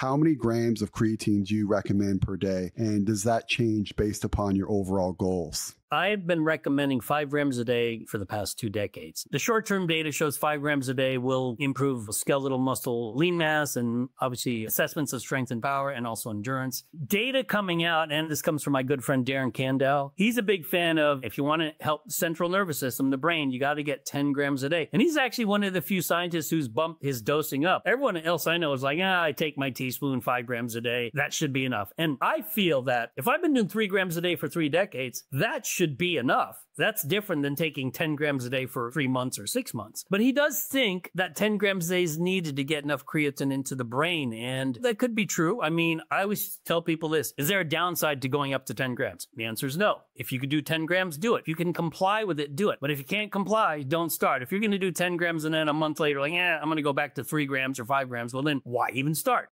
how many grams of creatine do you recommend per day? And does that change based upon your overall goals? I've been recommending five grams a day for the past two decades. The short term data shows five grams a day will improve skeletal muscle lean mass and obviously assessments of strength and power and also endurance. Data coming out, and this comes from my good friend Darren Candow. He's a big fan of if you want to help the central nervous system, the brain, you got to get 10 grams a day. And he's actually one of the few scientists who's bumped his dosing up. Everyone else I know is like, ah, I take my teaspoon five grams a day. That should be enough. And I feel that if I've been doing three grams a day for three decades, that should be enough. That's different than taking 10 grams a day for three months or six months. But he does think that 10 grams a day is needed to get enough creatine into the brain. And that could be true. I mean, I always tell people this Is there a downside to going up to 10 grams? The answer is no. If you could do 10 grams, do it. If you can comply with it, do it. But if you can't comply, don't start. If you're going to do 10 grams and then a month later, like, yeah, I'm going to go back to three grams or five grams, well, then why even start?